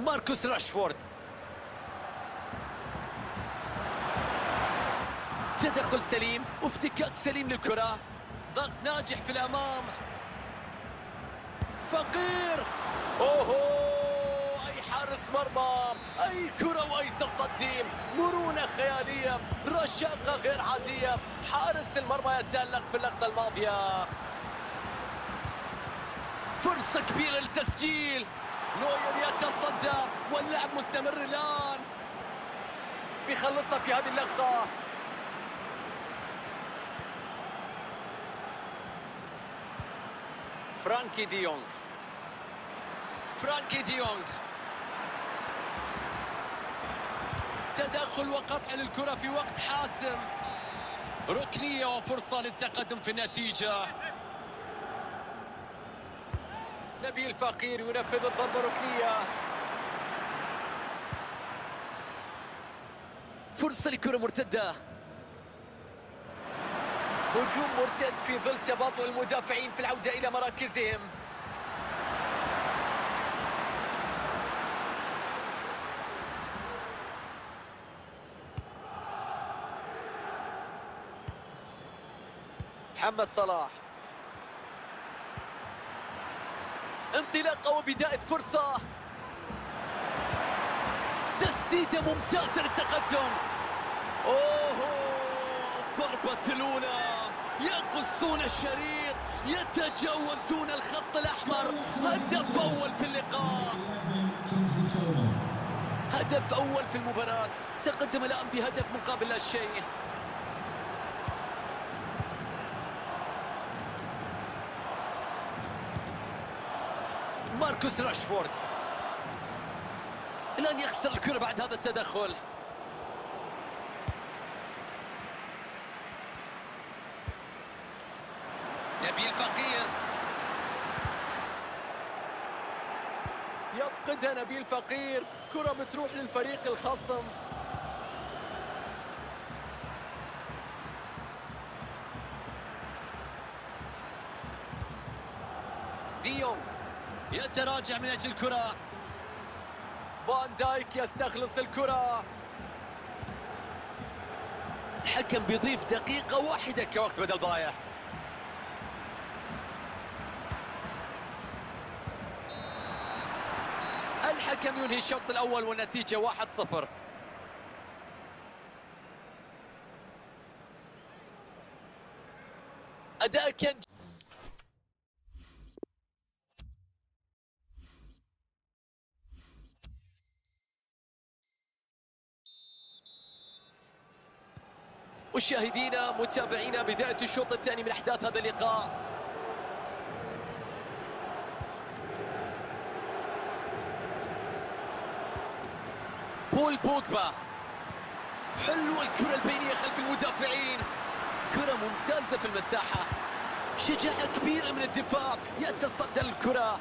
ماركوس راشفورد. تدخل سليم وافتكاك سليم للكرة. ضغط ناجح في الأمام. فقير. أوهو! أي حارس مرمى. أي كرة وأي تصدي مرونة خيالية. رشاقة غير عادية. حارس المرمى يتألق في اللقطة الماضية. فرصة كبيرة للتسجيل. نوير يتصدى واللعب مستمر الآن. بيخلصها في هذه اللقطة. فرانكي دي يونغ. فرانكي دي يونغ. تدخل وقطع للكرة في وقت حاسم. ركنية وفرصة للتقدم في النتيجة. نبيل فقير ينفذ الضربة ركنية فرصة لكرة مرتدة. هجوم مرتد في ظل تباطؤ المدافعين في العودة إلى مراكزهم. محمد صلاح. انطلاقة وبداية فرصة. تسديدة ممتازة للتقدم. اوه ضربة الأولى. يقصون الشريط يتجاوزون الخط الأحمر. هدف أول في اللقاء. هدف أول في المباراة. تقدم الآن بهدف مقابل لا شيء ماركوس راشفورد الآن يخسر الكرة بعد هذا التدخل. نبيل فقير. يفقدها نبيل فقير. كرة بتروح للفريق الخصم. يتراجع من أجل الكرة. فان دايك يستخلص الكرة. الحكم بيضيف دقيقة واحدة كوقت بدل ضايع. الحكم ينهي الشوط الأول والنتيجة 1-0 أداء كان مشاهدينا متابعينا بداية الشوط الثاني من أحداث هذا اللقاء. بول بوجبا. حلوة الكرة البينية خلف المدافعين. كرة ممتازة في المساحة. شجاعة كبيرة من الدفاع. يتصدى للكرة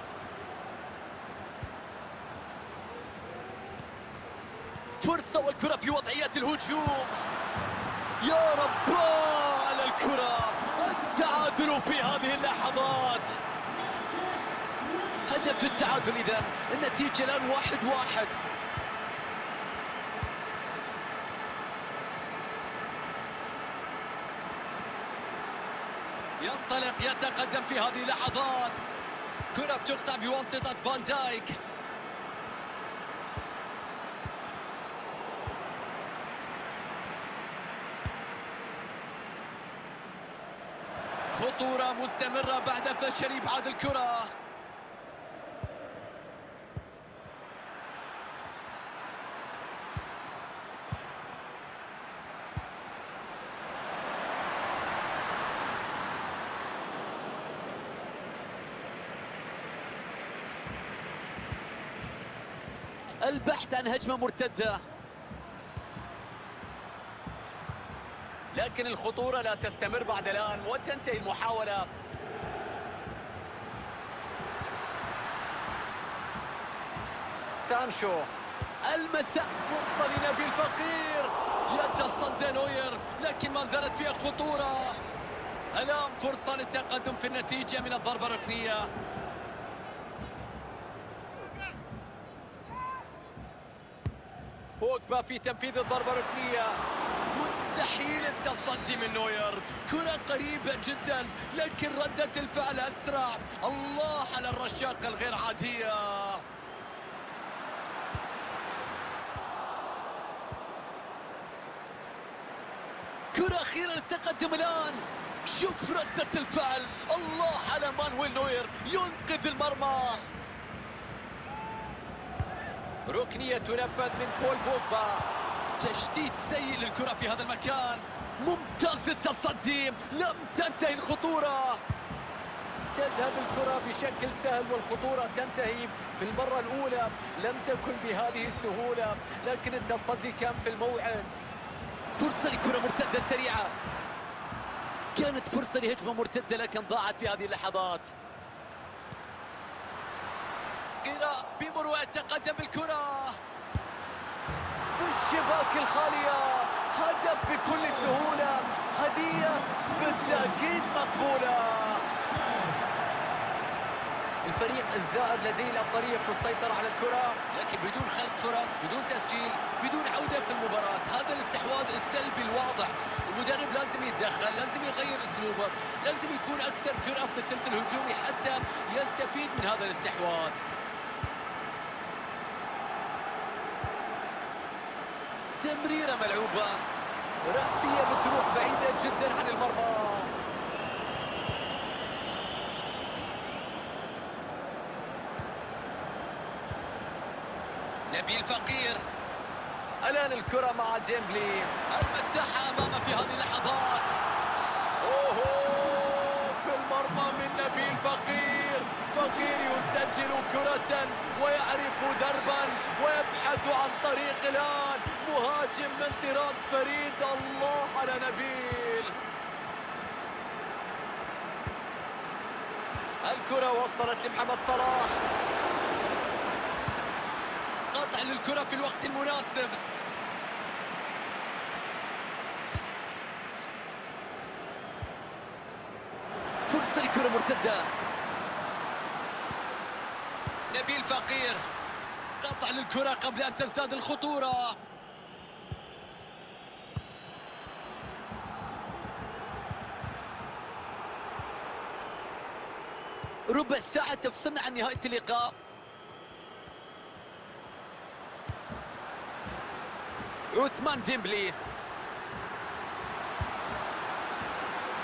فرصة والكرة في وضعية الهجوم. يا رب على الكرة التعادل في هذه اللحظات. هدف التعادل إذا النتيجة الآن واحد واحد. ينطلق يتقدم في هذه اللحظات. كرة بتقطع بواسطة فان دايك. خطورة مستمرة بعد فشل إبعاد الكرة. البحث عن هجمة مرتدة. لكن الخطورة لا تستمر بعد الآن. وتنتهي المحاولة. سانشو. المساء. فرصة لنبيل فقير يتصدى نوير لكن ما زالت فيها خطورة. الآن فرصة للتقدم في النتيجة من الضربة الركنية. بوجبا في تنفيذ الضربة الركنية. مستحيل. التصدي من نوير. كرة قريبة جدا لكن ردة الفعل أسرع. الله على الرشاقة الغير عادية. كرة أخيرة للتقدم الآن شوف ردة الفعل. الله على مانويل نوير. ينقذ المرمى. ركنية تنفذ من بول بوجبا. تشتيت سيء للكرة في هذا المكان. ممتاز التصدي. لم تنتهي الخطورة. تذهب الكرة بشكل سهل والخطورة تنتهي في المرة الأولى. لم تكن بهذه السهولة لكن التصدي كان في الموعد. فرصة لكرة مرتدة سريعة. كانت فرصة لهجمة مرتدة لكن ضاعت في هذه اللحظات. إيرا بمروءة تقدم بالكرة في الشباك الخالية. هدف بكل سهولة. هدية بالتأكيد مقبولة. الفريق الزائر لديه الأفضلية في السيطرة على الكرة. لكن بدون خلق فرص بدون تسجيل بدون عودة في المباراة هذا الاستحواذ السلبي الواضح. المدرب لازم يتدخل لازم يغير أسلوبه لازم يكون أكثر جرأة في الثلث الهجومي حتى يستفيد من هذا الاستحواذ. تمريرة ملعوبة. رأسية بتروح بعيدة جدا عن المرمى. نبيل فقير الآن الكرة مع ديمبلي. المساحة أمامه في هذه اللحظات. أوه في المرمى من نبيل فقير فقير يسجل كرة ويعرف دربا ويبحث عن طريق الآن. مهاجم من طراز فريد الله على نبيل. الكرة وصلت لمحمد صلاح. قطع للكرة في الوقت المناسب. فرصة لكرة مرتدة. نبيل فقير قطع للكرة قبل أن تزداد الخطورة. ربع ساعة تفصلنا عن نهاية اللقاء. عثمان ديمبلي.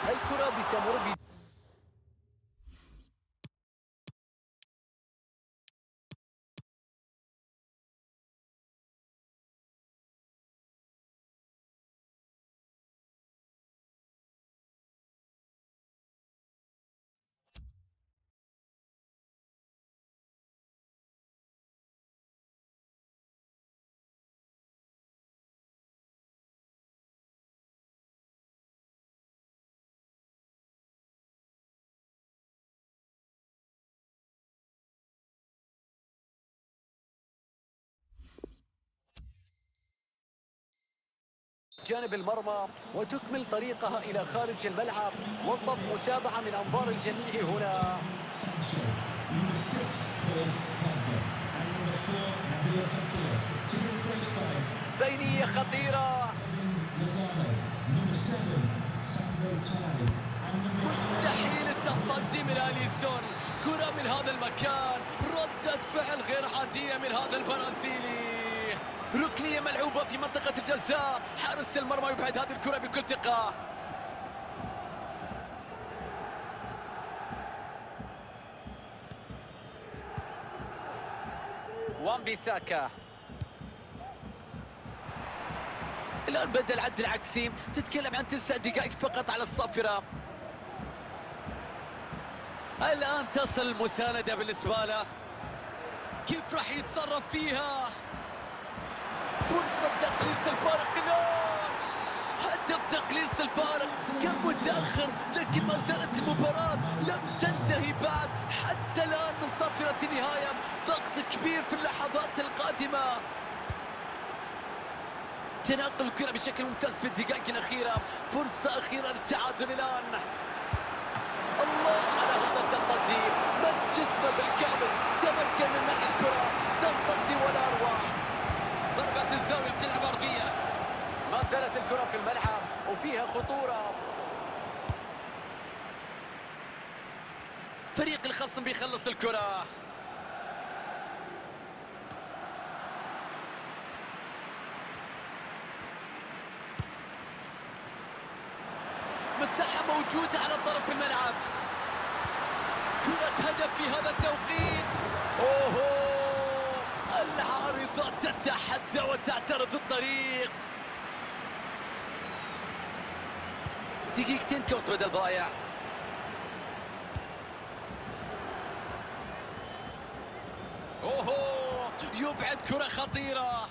الكرة بتمر جانب المرمى وتكمل طريقها إلى خارج الملعب. وسط متابعة من أنظار الجميع هنا. بينية خطيرة. مستحيل التصدي من أليسون. كرة من هذا المكان. ردة فعل غير عادية من هذا البرازيلي. ركنية ملعوبة في منطقة الجزاء. حارس المرمى يبعد هذه الكرة بكل ثقة. وان بيساكا الآن بدأ العد العكسي. تتكلم عن تسع دقائق فقط على الصافرة الآن تصل المساندة بالنسبة له. كيف راح يتصرف فيها؟ فرصة تقليص الفارق. الآن هدف تقليص الفارق. كان متأخر لكن ما زالت المباراة لم تنتهي بعد. حتى الآن من صافرة النهاية ضغط كبير في اللحظات القادمة. تنقل الكرة بشكل ممتاز في الدقائق الأخيرة. فرصة أخيرة للتعادل الآن. الله على هذا التصدي. من جسمه بالكامل. تمكن من منع الكرة. تصدي ولا أروع. فيها خطورة. فريق الخصم بيخلص الكرة. مساحة موجودة على طرف الملعب. كرة هدف في هذا التوقيت. أوهو! العارضة تتحدى وتعترض الطريق. دقيقتين كوت بدل ضايع اوهو يبعد كرة خطيرة.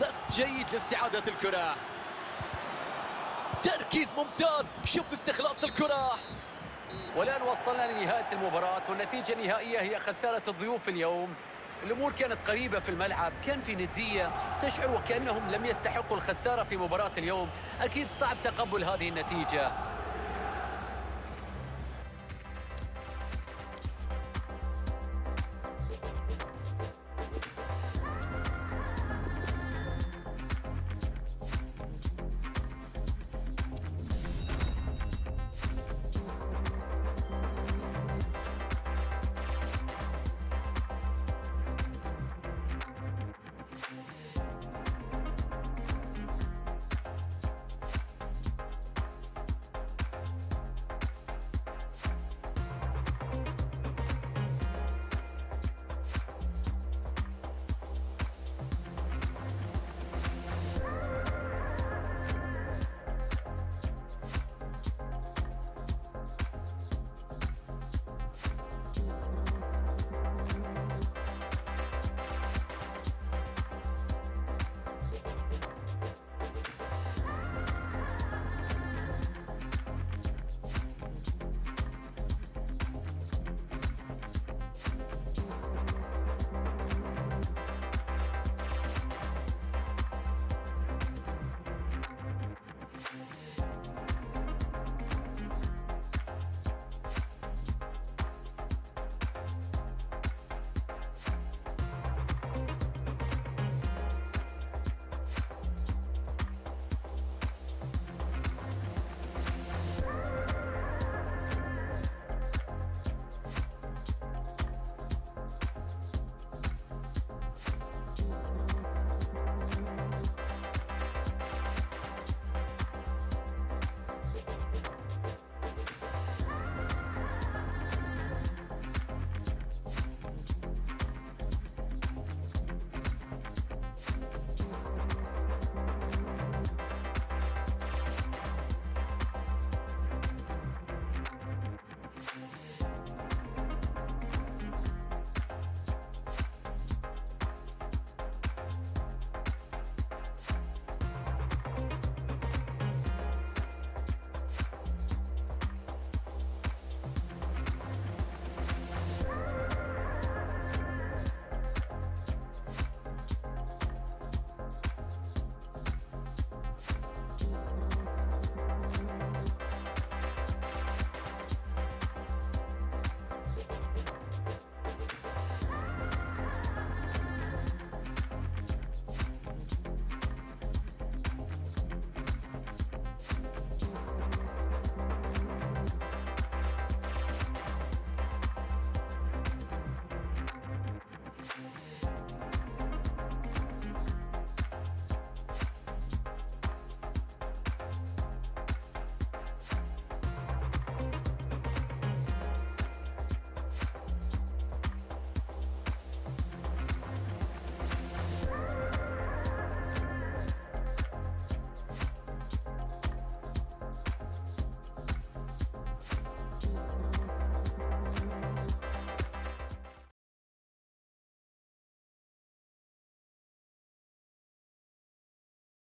ضغط جيد لاستعادة الكرة. تركيز ممتاز. شوف استخلاص الكرة. والآن وصلنا لنهاية المباراة والنتيجة النهائية هي خسارة الضيوف اليوم. الأمور كانت قريبة في الملعب كان في ندية تشعر وكأنهم لم يستحقوا الخسارة في مباراة اليوم. أكيد صعب تقبل هذه النتيجة.